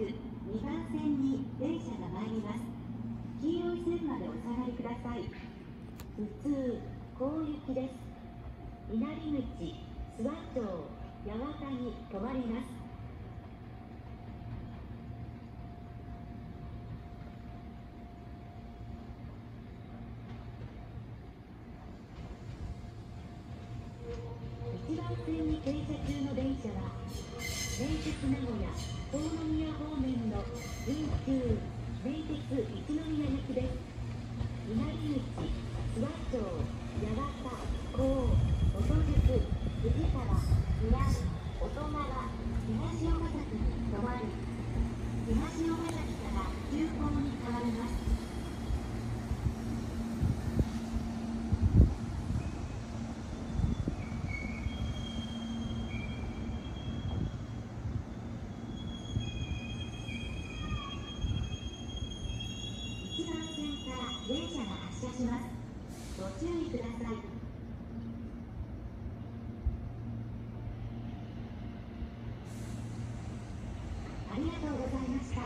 2番線に電車が参ります。黄色い線までお下がりください。普通高雪です。稲荷口諏訪町八幡に停まります。一番線に停車中の電車は名鉄名古屋大宮方面の運休名鉄一宮行きです稲荷口諏訪町八幡港音鉄藤沢宮音川東岡崎に止まり東岡崎から急行に変わります一番線から電車が発車します。ご注意ください。ありがとうござい。ました